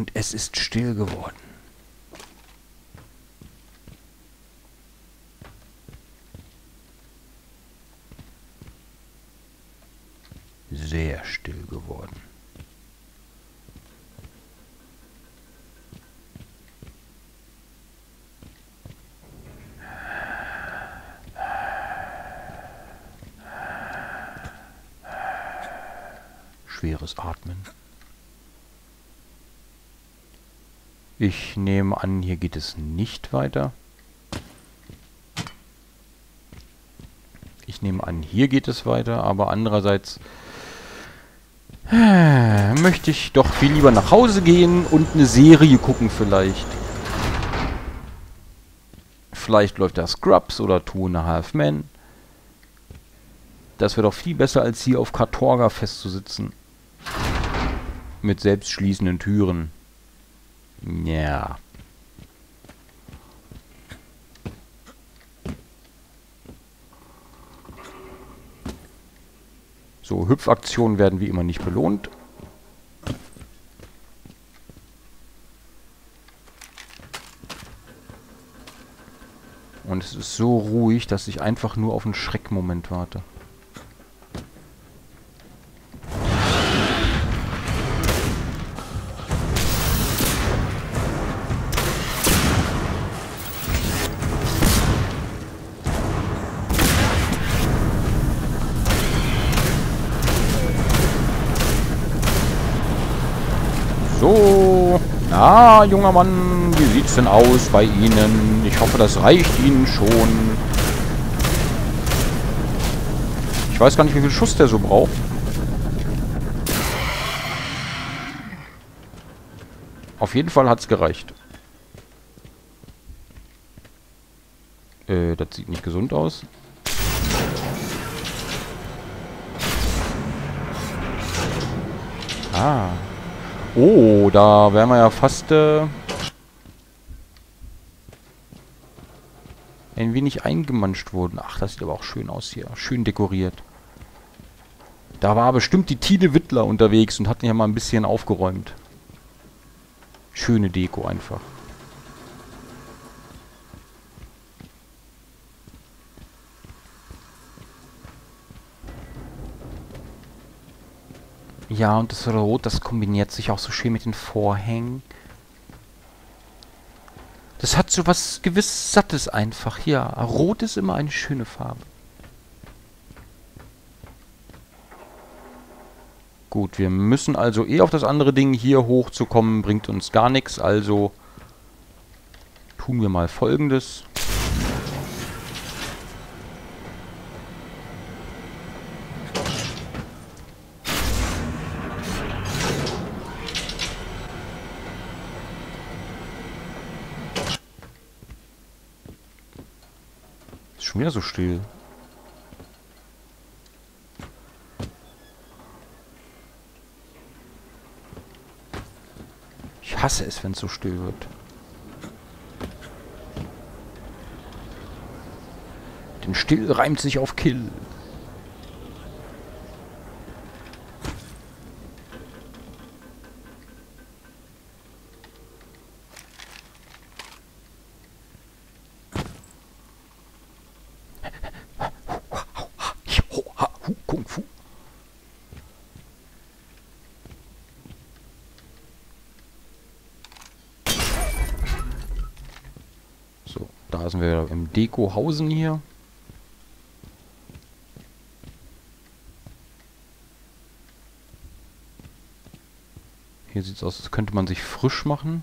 Und es ist still geworden. Sehr still geworden. Schweres Atmen. Ich nehme an, hier geht es nicht weiter. Ich nehme an, hier geht es weiter, aber andererseits äh, möchte ich doch viel lieber nach Hause gehen und eine Serie gucken vielleicht. Vielleicht läuft da Scrubs oder Two and a Half Men. Das wäre doch viel besser, als hier auf Katorga festzusitzen. Mit selbstschließenden Türen. Ja. So, Hüpfaktionen werden wie immer nicht belohnt. Und es ist so ruhig, dass ich einfach nur auf einen Schreckmoment warte. Na, junger Mann, wie sieht's denn aus bei Ihnen? Ich hoffe, das reicht Ihnen schon. Ich weiß gar nicht, wie viel Schuss der so braucht. Auf jeden Fall hat's gereicht. Äh, das sieht nicht gesund aus. Ah. Oh, da wären wir ja fast äh, ein wenig eingemanscht worden. Ach, das sieht aber auch schön aus hier. Schön dekoriert. Da war bestimmt die Tine Wittler unterwegs und hat ja mal ein bisschen aufgeräumt. Schöne Deko einfach. Ja, und das Rot, das kombiniert sich auch so schön mit den Vorhängen. Das hat so was gewiss Sattes einfach. Ja, Rot ist immer eine schöne Farbe. Gut, wir müssen also eh auf das andere Ding hier hochzukommen, bringt uns gar nichts. Also tun wir mal folgendes. Schon wieder so still. Ich hasse es, wenn es so still wird. Denn still reimt sich auf Kill. Kung Fu. So, da sind wir im Dekohausen hier. Hier sieht es aus, als könnte man sich frisch machen.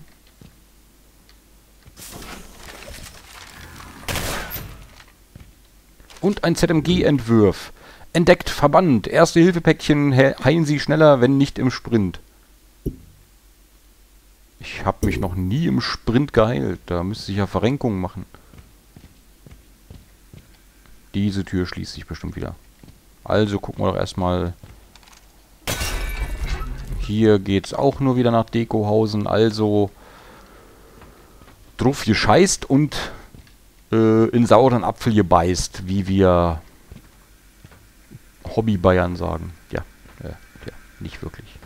Und ein ZMG-Entwurf. Entdeckt, verbannt. Erste Hilfepäckchen he heilen Sie schneller, wenn nicht im Sprint. Ich habe mich noch nie im Sprint geheilt. Da müsste ich ja Verrenkungen machen. Diese Tür schließt sich bestimmt wieder. Also gucken wir doch erstmal. Hier geht's auch nur wieder nach Dekohausen. Also drauf gescheißt und äh, in sauren Apfel gebeißt, wie wir Hobby-Bayern sagen. Ja, äh, ja, nicht wirklich.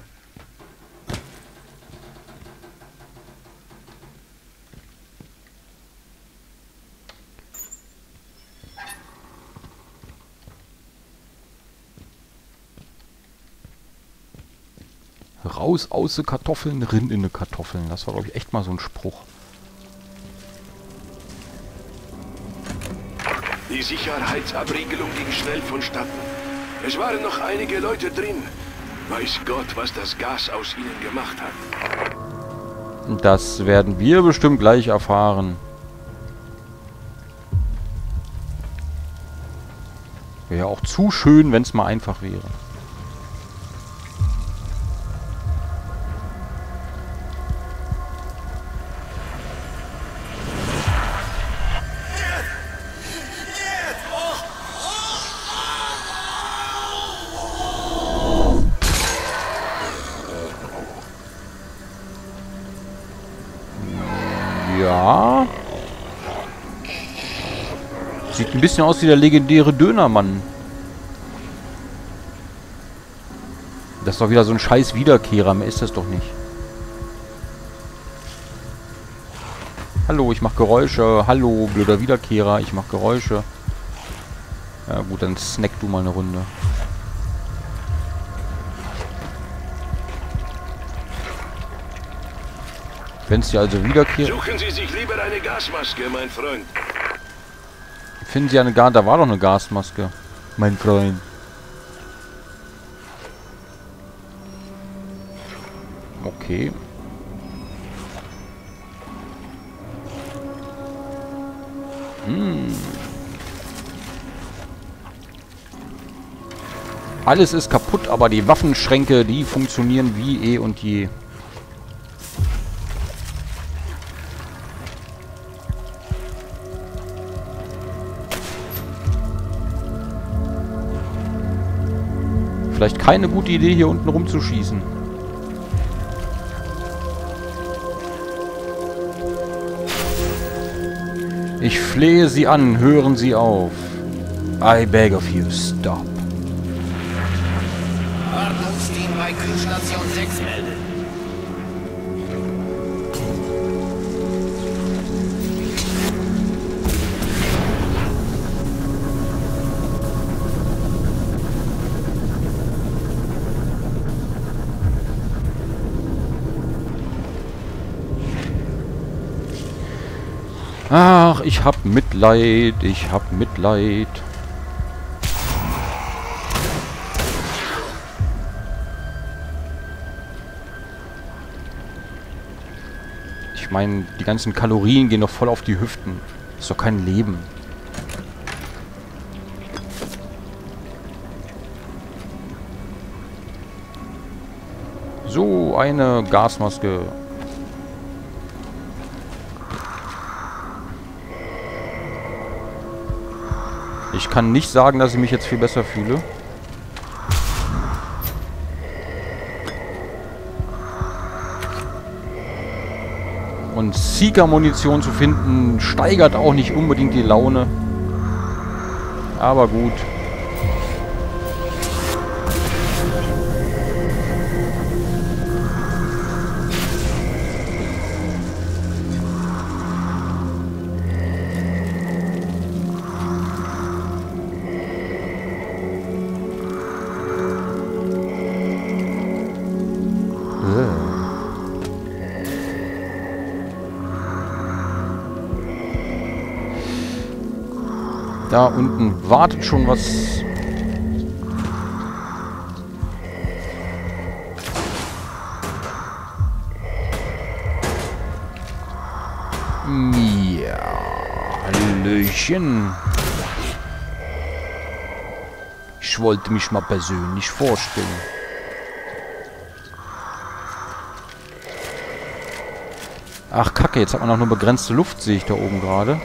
Raus aus den Kartoffeln, rin in die Kartoffeln. Das war, glaube ich, echt mal so ein Spruch. Die Sicherheitsabriegelung ging schnell vonstatten. Es waren noch einige Leute drin. Weiß Gott, was das Gas aus ihnen gemacht hat. Das werden wir bestimmt gleich erfahren. Wäre ja auch zu schön, wenn es mal einfach wäre. Bisschen aus wie der legendäre Dönermann. Das ist doch wieder so ein scheiß Wiederkehrer. Mehr ist das doch nicht. Hallo, ich mach Geräusche. Hallo, blöder Wiederkehrer. Ich mach Geräusche. Ja gut, dann snack du mal eine Runde. Wenn Sie also wiederkehren... Suchen Sie sich lieber eine Gasmaske, mein Freund. Finden Sie eine Gas... Da war doch eine Gasmaske. Mein Freund. Okay. Hm. Alles ist kaputt, aber die Waffenschränke, die funktionieren wie eh und je. Vielleicht keine gute Idee, hier unten rumzuschießen. Ich flehe Sie an, hören Sie auf. I beg of you, stop. Wartungsteam bei Kühlstation 6 meldet. Ach, ich hab Mitleid, ich hab Mitleid. Ich meine, die ganzen Kalorien gehen doch voll auf die Hüften. Ist doch kein Leben. So, eine Gasmaske. Kann nicht sagen, dass ich mich jetzt viel besser fühle. Und Seeker-Munition zu finden, steigert auch nicht unbedingt die Laune. Aber gut. Da unten wartet schon was. Ja, Hallöchen. Ich wollte mich mal persönlich vorstellen. Ach, Kacke, jetzt hat man auch nur begrenzte Luft, sehe ich da oben gerade.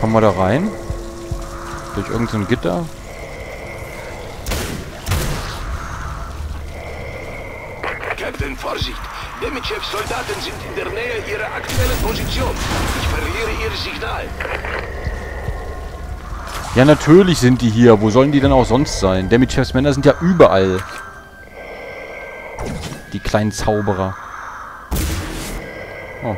Kommen wir da rein? Durch irgendein so Gitter? Captain, Vorsicht! Demichevs Soldaten sind in der Nähe ihrer aktuellen Position. Ich verliere ihr Signal. Ja, natürlich sind die hier. Wo sollen die denn auch sonst sein? Demichevs Männer sind ja überall. Die kleinen Zauberer. Oh.